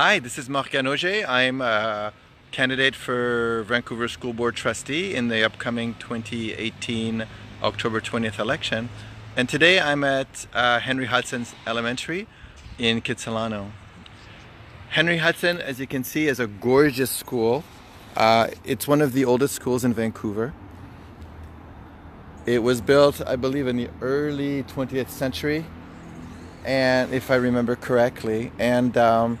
Hi, this is Morgane Oger. I'm a candidate for Vancouver School Board trustee in the upcoming 2018 October 20th election. And today I'm at uh, Henry Hudson's Elementary in Kitsilano. Henry Hudson, as you can see, is a gorgeous school. Uh, it's one of the oldest schools in Vancouver. It was built, I believe, in the early 20th century, and if I remember correctly. And um,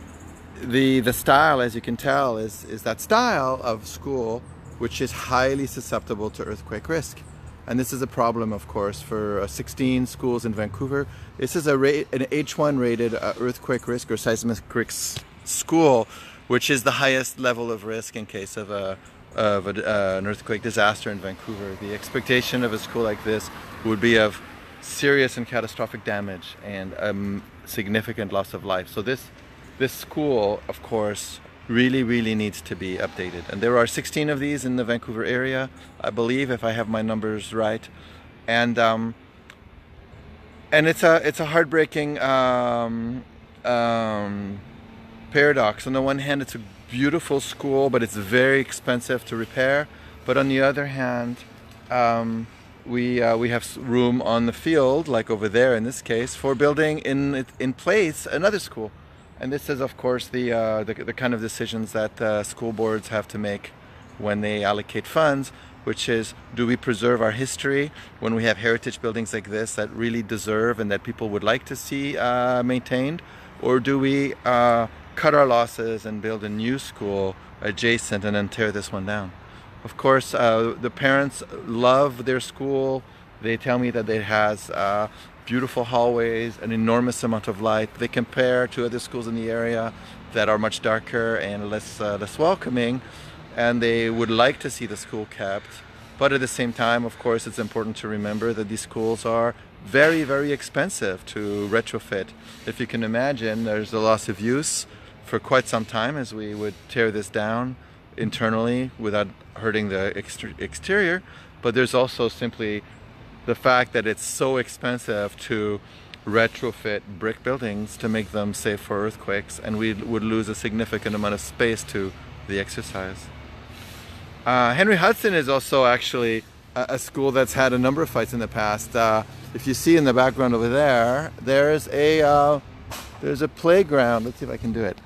the the style, as you can tell, is is that style of school which is highly susceptible to earthquake risk. And this is a problem, of course, for uh, 16 schools in Vancouver. This is a an H1 rated uh, earthquake risk or seismic risk school, which is the highest level of risk in case of a of a, uh, an earthquake disaster in Vancouver. The expectation of a school like this would be of serious and catastrophic damage and um, significant loss of life. So this this school, of course, really, really needs to be updated. And there are 16 of these in the Vancouver area, I believe, if I have my numbers right. And um, and it's a it's a heartbreaking um, um, paradox. On the one hand, it's a beautiful school, but it's very expensive to repair. But on the other hand, um, we uh, we have room on the field, like over there in this case, for building in in place another school. And this is, of course, the, uh, the, the, kind of decisions that uh, school boards have to make when they allocate funds, which is do we preserve our history when we have heritage buildings like this that really deserve and that people would like to see uh, maintained? Or do we uh, cut our losses and build a new school adjacent and then tear this one down? Of course, uh, the parents love their school. They tell me that it has uh, beautiful hallways, an enormous amount of light. They compare to other schools in the area that are much darker and less uh, less welcoming, and they would like to see the school kept. But at the same time, of course, it's important to remember that these schools are very, very expensive to retrofit. If you can imagine, there's a loss of use for quite some time as we would tear this down internally without hurting the exterior. But there's also simply the fact that it's so expensive to retrofit brick buildings to make them safe for earthquakes and we would lose a significant amount of space to the exercise. Uh, Henry Hudson is also actually a, a, school that's had a number of fights in the past. Uh, if you see in the background over there, there's a uh, there's a playground. Let's see if I can do it.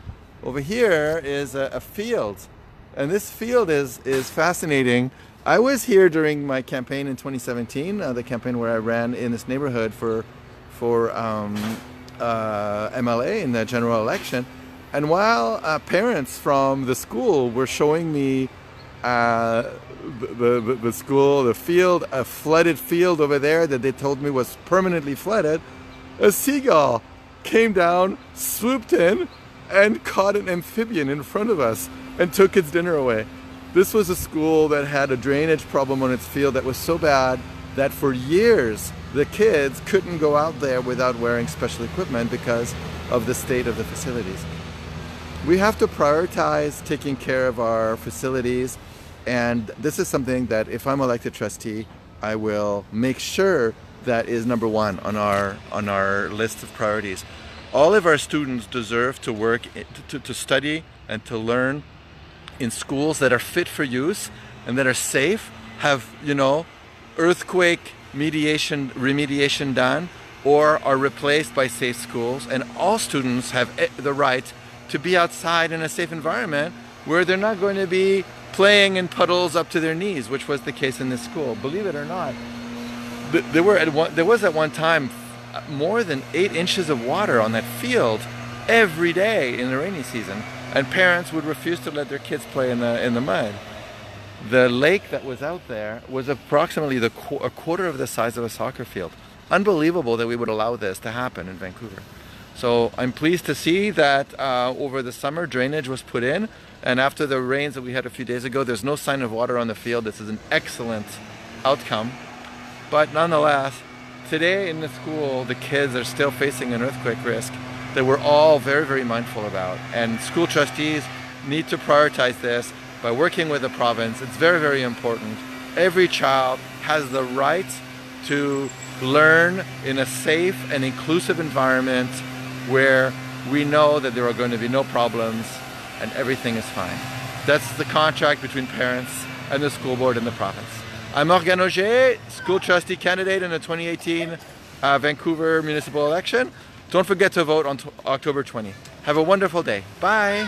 Over here is a, a field, and this field is is fascinating I was here during my campaign in 2017, uh, the campaign where I ran in this neighborhood for for um, uh, MLA in the general election. And while uh, parents from the school were showing me uh, the, the, the school, the field, a flooded field over there that they told me was permanently flooded, a seagull came down, swooped in, and caught an amphibian in front of us and took its dinner away. This was a school that had a drainage problem on its field that was so bad that for years the kids couldn't go out there without wearing special equipment because of the state of the facilities. We have to prioritize taking care of our facilities and this is something that if I'm elected trustee, I will make sure that is number one on our on our list of priorities. All of our students deserve to work to, to study and to learn in schools that are fit for use and that are safe, have, you know, earthquake mediation, remediation done, or are replaced by safe schools. And all students have the right to be outside in a safe environment where they're not going to be playing in puddles up to their knees, which was the case in this school. Believe it or not, there were at one, there was at one time uh, more than eight inches of water on that field every day in the rainy season and parents would refuse to let their kids play in the in the mud. The lake that was out there was approximately the qu- a quarter of the size of a soccer field. Unbelievable that we would allow this to happen in Vancouver. So I'm pleased to see that uh, over the summer drainage was put in, and after the rains that we had a few days ago, there's no sign of water on the field. This is an excellent outcome. But nonetheless, today in the school, the kids are still facing an earthquake risk that we're all very, very mindful about. And school trustees need to prioritize this by working with the province. It's very, very important. Every child has the right to learn in a safe and inclusive environment where we know that there are going to be no problems and everything is fine. That's the contract between parents and the school board and the province. I'm Morgane Oger, school trustee candidate in the 2018 uh, Vancouver municipal election. Don't forget to vote on October 20. Have a wonderful day. Bye.